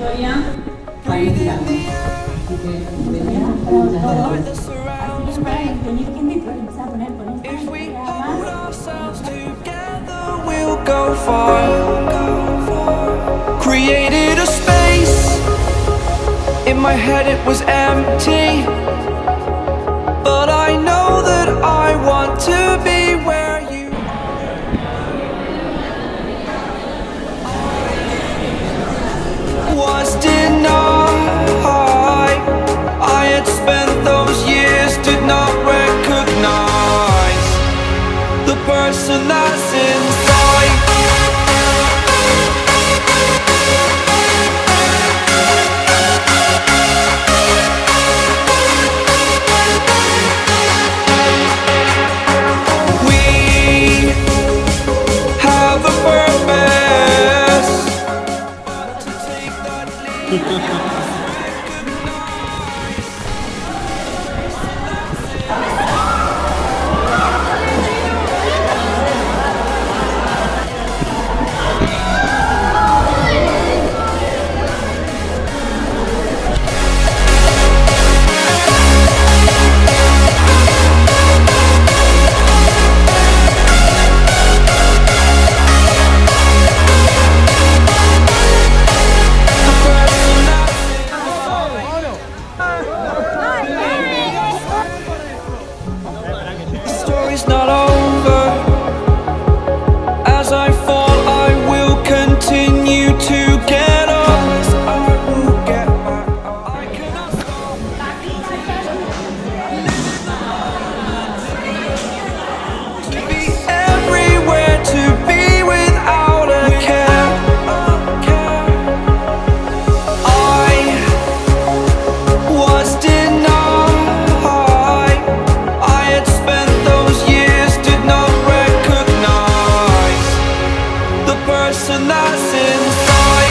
Victoria Valencia. Así que venía Go far, go far. Created a space in my head, it was empty. story's not over. person that's inside